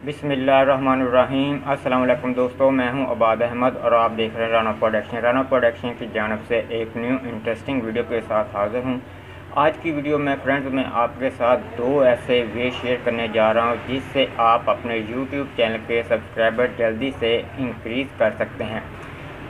बिसमीम अल्लाम दोस्तों, मैं हूँ अबाद अहमद और आप देख रहे हैं राना प्रोडक्शन। राना प्रोडक्शन की जानब से एक न्यू इंटरेस्टिंग वीडियो के साथ हाज़िर हूँ। आज की वीडियो में फ्रेंड्स मैं आपके साथ दो ऐसे वे शेयर करने जा रहा हूँ, जिससे आप अपने यूट्यूब चैनल के सब्सक्राइबर जल्दी से इंक्रीज़ कर सकते हैं।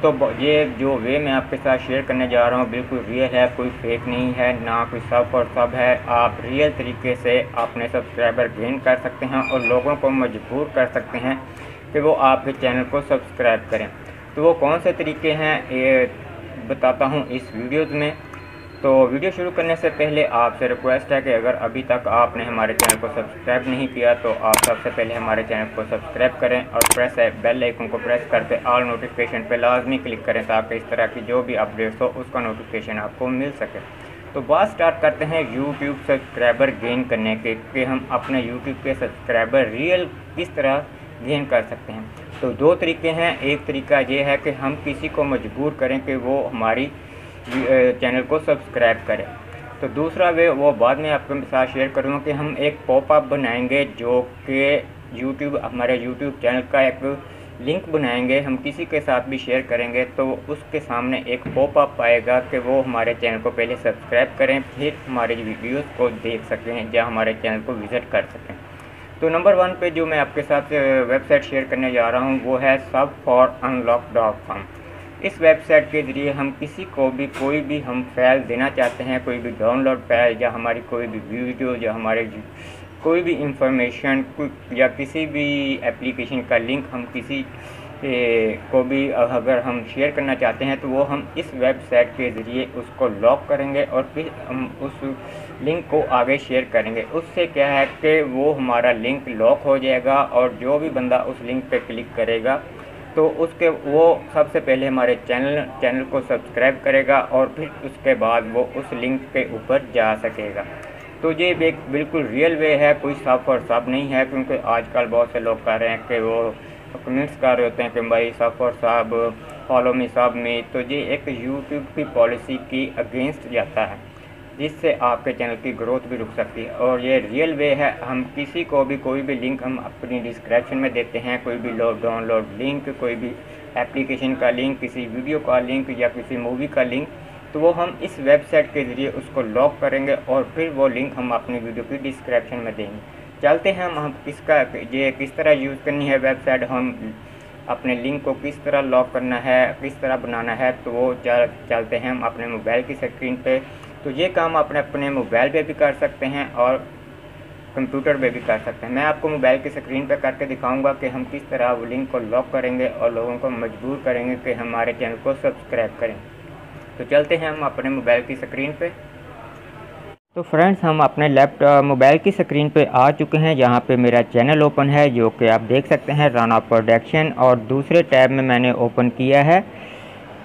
तो ये जो वे मैं आपके साथ शेयर करने जा रहा हूँ, बिल्कुल रियल है, कोई फेक नहीं है, ना कोई सब और सब है। आप रियल तरीके से अपने सब्सक्राइबर गेन कर सकते हैं और लोगों को मजबूर कर सकते हैं कि वो आपके चैनल को सब्सक्राइब करें। तो वो कौन से तरीके हैं, ये बताता हूँ इस वीडियोज़ में। तो वीडियो शुरू करने से पहले आपसे रिक्वेस्ट है कि अगर अभी तक आपने हमारे चैनल को सब्सक्राइब नहीं किया तो आप सबसे पहले हमारे चैनल को सब्सक्राइब करें और प्रेस है बेल आइकन को प्रेस करके ऑल नोटिफिकेशन पर लाजमी क्लिक करें ताकि इस तरह की जो भी अपडेट्स हो, उसका नोटिफिकेशन आपको मिल सके। तो बात स्टार्ट करते हैं यूट्यूब सब्सक्राइबर गेन करने के, कि हम अपने यूट्यूब के सब्सक्राइबर रियल किस तरह गेन कर सकते हैं। तो दो तरीके हैं। एक तरीका ये है कि हम किसी को मजबूर करें कि वो हमारी चैनल को सब्सक्राइब करें। तो दूसरा वे, वो बाद में आपके साथ शेयर करूँगा कि हम एक पॉपअप बनाएँगे जो कि यूट्यूब हमारे यूट्यूब चैनल का एक लिंक बनाएँगे। हम किसी के साथ भी शेयर करेंगे तो उसके सामने एक पॉपअप आएगा कि वो हमारे चैनल को पहले सब्सक्राइब करें, फिर हमारे वीडियोस को देख सकें या हमारे चैनल को विज़िट कर सकें। तो नंबर वन पे जो मैं आपके साथ वेबसाइट शेयर करने जा रहा हूँ, वो है सब फॉर अनलॉक डॉट कॉम इस वेबसाइट के ज़रिए हम किसी को भी कोई भी हम फ़ाइल देना चाहते हैं, कोई भी डाउनलोड फ़ाइल या हमारी कोई भी वीडियो या हमारे कोई भी इंफॉर्मेशन या किसी भी एप्लीकेशन का लिंक हम किसी को भी अगर हम शेयर करना चाहते हैं तो वो हम इस वेबसाइट के ज़रिए उसको लॉक करेंगे और फिर हम उस लिंक को आगे शेयर करेंगे। उससे क्या है कि वो हमारा लिंक लॉक हो जाएगा और जो भी बंदा उस लिंक पे क्लिक करेगा तो उसके, वो सबसे पहले हमारे चैनल चैनल को सब्सक्राइब करेगा और फिर उसके बाद वो उस लिंक के ऊपर जा सकेगा। तो ये एक बिल्कुल रियल वे है, कोई साफ़ और साफ़ नहीं है, क्योंकि आजकल बहुत से लोग कह रहे हैं कि वो कमेंट्स कर रहे होते हैं कि भाई साफ़ और साहब फॉलो मी साहब में तो ये एक यूट्यूब की पॉलिसी की अगेंस्ट जाता है। जिससे आपके चैनल की ग्रोथ भी रुक सकती है। और ये रियल वे है, हम किसी को भी कोई भी लिंक हम अपनी डिस्क्रिप्शन में देते हैं। कोई भी लो, डाउनलोड लिंक, कोई भी एप्लीकेशन का लिंक, किसी वीडियो का लिंक या किसी मूवी का लिंक तो वो हम इस वेबसाइट के ज़रिए उसको लॉक करेंगे और फिर वो लिंक हम अपनी वीडियो की डिस्क्रिप्शन में देंगे। चलते हैं हम किसका, ये किस तरह यूज़ करनी है वेबसाइट, हम अपने लिंक को किस तरह लॉक करना है, किस तरह बनाना है तो वो चलते हैं हम अपने मोबाइल की स्क्रीन पे। तो ये काम आप अपने मोबाइल पे भी कर सकते हैं और कंप्यूटर पे भी कर सकते हैं। मैं आपको मोबाइल की स्क्रीन पे करके दिखाऊँगा कि हम किस तरह वो लिंक को लॉक करेंगे और लोगों को मजबूर करेंगे कि हमारे चैनल को सब्सक्राइब करें। तो चलते हैं हम अपने मोबाइल की स्क्रीन पे। तो फ्रेंड्स, हम अपने लैपटॉप मोबाइल की स्क्रीन पे आ चुके हैं यहाँ पे मेरा चैनल ओपन है, जो कि आप देख सकते हैं राना प्रोडक्शन और दूसरे टैब में मैंने ओपन किया है।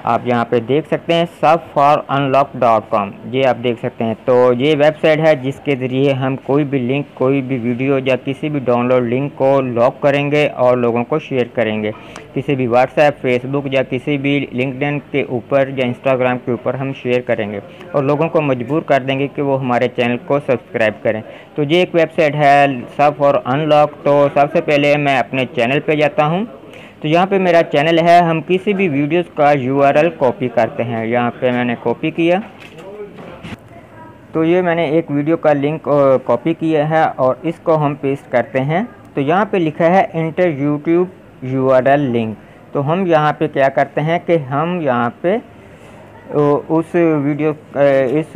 आप यहाँ पे देख सकते हैं सब फॉर अनलॉक डॉट कॉम ये आप देख सकते हैं। तो ये वेबसाइट है जिसके ज़रिए हम कोई भी लिंक कोई भी वीडियो या किसी भी डाउनलोड लिंक को लॉक करेंगे और लोगों को शेयर करेंगे। किसी भी व्हाट्सएप फेसबुक या किसी भी लिंकडिन के ऊपर या इंस्टाग्राम के ऊपर हम शेयर करेंगे और लोगों को मजबूर कर देंगे कि वो हमारे चैनल को सब्सक्राइब करें। तो ये एक वेबसाइट है सब फॉर अनलॉक तो सबसे पहले मैं अपने चैनल पर जाता हूँ। तो यहाँ पे मेरा चैनल है, हम किसी भी वीडियोस का यूआरएल कॉपी करते हैं। यहाँ पे मैंने कॉपी किया। तो ये मैंने एक वीडियो का लिंक कॉपी किया है और इसको हम पेस्ट करते हैं। तो यहाँ पे लिखा है इंटर यूट्यूब यूआरएल लिंक तो हम यहाँ पे क्या करते हैं कि हम यहाँ पे उस वीडियो इस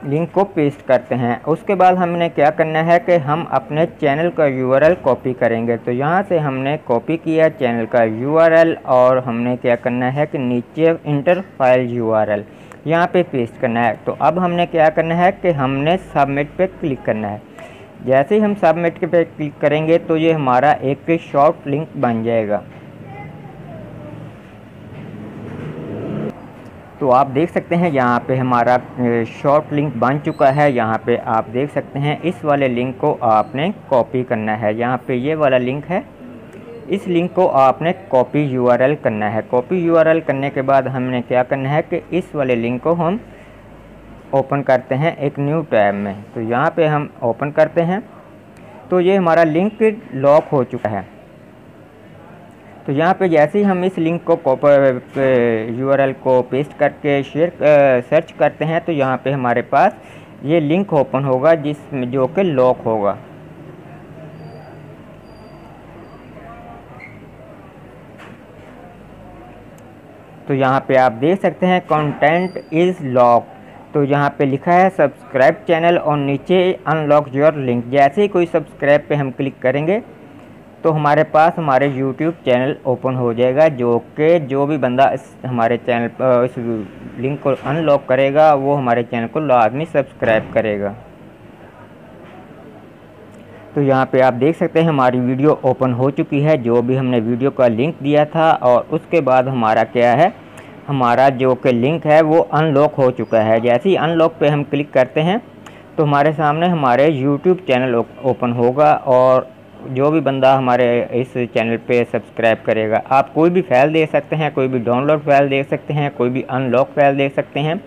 लिंक को पेस्ट करते हैं। उसके बाद हमने क्या करना है कि हम अपने चैनल का यूआरएल कॉपी करेंगे। तो यहाँ से हमने कॉपी किया चैनल का यूआरएल और हमने क्या करना है कि नीचे इंटर फ़ाइल यूआरएल यहाँ पे पेस्ट करना है। तो अब हमने क्या करना है कि हमने सबमिट पे क्लिक करना है। जैसे ही हम सबमिट पे क्लिक करेंगे तो ये हमारा एक शॉर्ट लिंक बन जाएगा। तो आप देख सकते हैं, यहाँ पे हमारा शॉर्ट लिंक बन चुका है। यहाँ पे आप देख सकते हैं, इस वाले लिंक को आपने कॉपी करना है। यहाँ पे ये वाला लिंक है, इस लिंक को आपने कॉपी यूआरएल करना है। कॉपी यूआरएल करने के बाद हमने क्या करना है कि इस वाले लिंक को हम ओपन करते हैं एक न्यू टैब में। तो यहाँ पे हम ओपन करते हैं। तो ये हमारा लिंक लॉक हो चुका है। तो यहाँ पे जैसे ही हम इस लिंक को कॉपर यू को पेस्ट करके शेयर सर्च करते हैं तो यहाँ पे हमारे पास ये लिंक ओपन होगा जिस जो कि लॉक होगा। तो यहाँ पे आप देख सकते हैं कंटेंट इज़ लॉक तो यहाँ पे लिखा है सब्सक्राइब चैनल और नीचे अनलॉक योर लिंक जैसे ही कोई सब्सक्राइब पे हम क्लिक करेंगे तो हमारे पास हमारे यूट्यूब चैनल ओपन हो जाएगा, जो कि जो भी बंदा इस हमारे चैनल इस लिंक को अनलॉक करेगा, वो हमारे चैनल को लाजमी सब्सक्राइब करेगा। तो यहाँ पे आप देख सकते हैं हमारी वीडियो ओपन हो चुकी है, जो भी हमने वीडियो का लिंक दिया था, और उसके बाद हमारा क्या है, हमारा जो कि लिंक है, वो अनलॉक हो चुका है। जैसे ही अनलॉक पे हम क्लिक करते हैं तो हमारे सामने हमारे यूट्यूब चैनल ओपन होगा, और जो भी बंदा हमारे इस चैनल पे सब्सक्राइब करेगा, आप कोई भी फ़ाइल देख सकते हैं, कोई भी डाउनलोड फ़ाइल देख सकते हैं, कोई भी अनलॉक फ़ाइल देख सकते हैं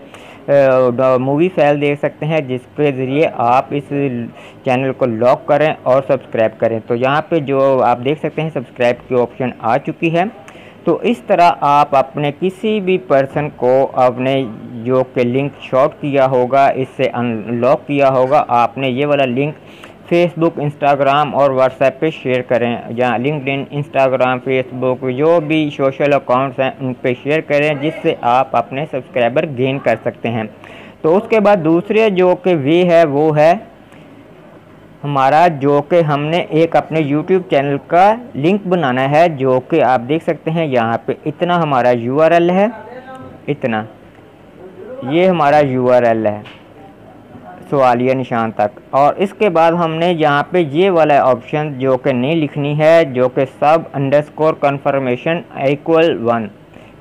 मूवी फ़ाइल देख सकते हैं, जिसके ज़रिए आप इस चैनल को लॉक करें और सब्सक्राइब करें। तो यहाँ पे जो आप देख सकते हैं, सब्सक्राइब की ऑप्शन आ चुकी है। तो इस तरह आप अपने किसी भी पर्सन को अपने जो कि लिंक शॉर्ट किया होगा, इससे अनलॉक किया होगा, आपने ये वाला लिंक फेसबुक इंस्टाग्राम और व्हाट्सएप पे शेयर करें या लिंकडिन इंस्टाग्राम फेसबुक जो भी सोशल अकाउंट्स हैं, उन पे शेयर करें जिससे आप अपने सब्सक्राइबर गेन कर सकते हैं। तो उसके बाद दूसरे जो कि वे है, वो है हमारा जो कि हमने एक अपने YouTube चैनल का लिंक बनाना है, जो कि आप देख सकते हैं, यहाँ पे इतना हमारा यू है, इतना। ये हमारा यू है। सवालिया निशान तक। और इसके बाद हमने यहाँ पे ये वाला ऑप्शन जो कि नहीं लिखनी है, जो कि सब अंडरस्कोर कन्फर्मेशन इक्वल वन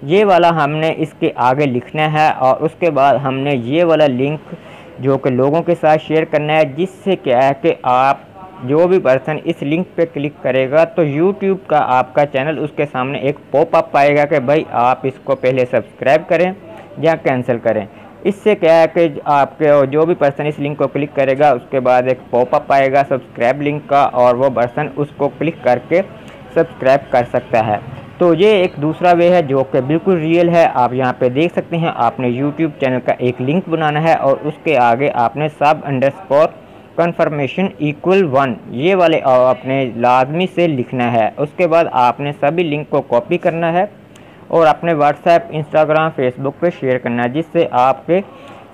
ये वाला हमने इसके आगे लिखना है और उसके बाद हमने ये वाला लिंक जो कि लोगों के साथ शेयर करना है, जिससे क्या है कि आप जो भी पर्सन इस लिंक पे क्लिक करेगा तो यूट्यूब का आपका चैनल उसके सामने एक पॉप अप आएगा कि भाई आप इसको पहले सब्सक्राइब करें या कैंसिल करें। इससे क्या है कि आपके जो भी पर्सन इस लिंक को क्लिक करेगा, उसके बाद एक पॉपअप आएगा सब्सक्राइब लिंक का और वो पर्सन उसको क्लिक करके सब्सक्राइब कर सकता है। तो ये एक दूसरा वे है जो कि बिल्कुल रियल है। आप यहाँ पे देख सकते हैं, आपने यूट्यूब चैनल का एक लिंक बनाना है और उसके आगे आपने सब underscore confirmation equal one ये वाले अपने लाजमी से लिखना है। उसके बाद आपने सभी लिंक को कॉपी करना है। और अपने व्हाट्सएप, इंस्टाग्राम, फेसबुक पे शेयर करना जिससे आपके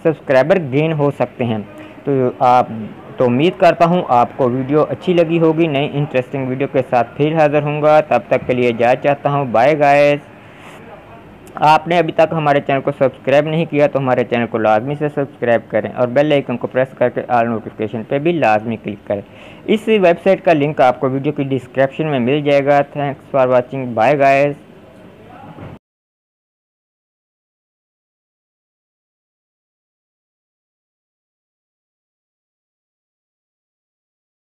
सब्सक्राइबर गेन हो सकते हैं। तो आप तो उम्मीद करता हूँ आपको वीडियो अच्छी लगी होगी। नई इंटरेस्टिंग वीडियो के साथ फिर हाज़िर हूँगा। तब तक के लिए जा चाहता हूँ। बाय गाइस आपने अभी तक हमारे चैनल को सब्सक्राइब नहीं किया तो हमारे चैनल को लाजमी से सब्सक्राइब करें और बेल आइकन को प्रेस करके ऑल नोटिफिकेशन पे भी लाजमी क्लिक करें। इस वेबसाइट का लिंक आपको वीडियो की डिस्क्रिप्शन में मिल जाएगा। Thanks for watching bye guys